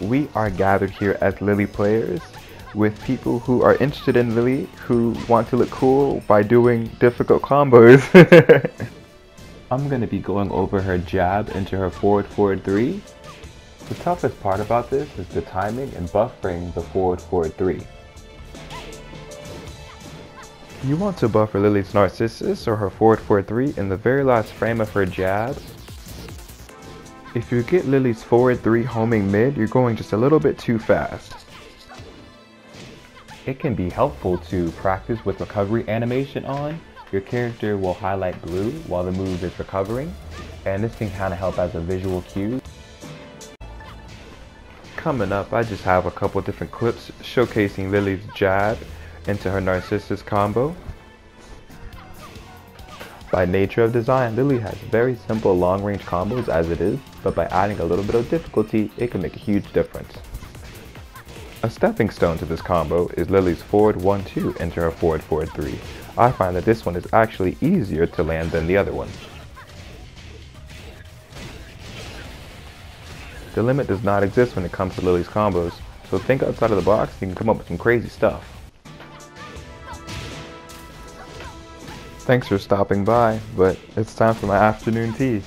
we are gathered here as Lili players with people who are interested in Lili who want to look cool by doing difficult combos. I'm going to be going over her jab into her forward forward 3. The toughest part about this is the timing and buffering the forward forward 3. You want to buffer Lili's Narcissus or her forward forward 3 in the very last frame of her jab if you get Lili's forward 3 homing mid, you're going just a little bit too fast. It can be helpful to practice with recovery animation on. Your character will highlight blue while the move is recovering, and this can kind of help as a visual cue. Coming up, I just have a couple different clips showcasing Lili's jab into her Narcissus combo. By nature of design, Lili has very simple long-range combos as it is, but by adding a little bit of difficulty, it can make a huge difference. A stepping stone to this combo is Lili's forward 1-2 into her forward forward 3. I find that this one is actually easier to land than the other one. The limit does not exist when it comes to Lili's combos, so think outside of the box and you can come up with some crazy stuff. Thanks for stopping by, but it's time for my afternoon tea.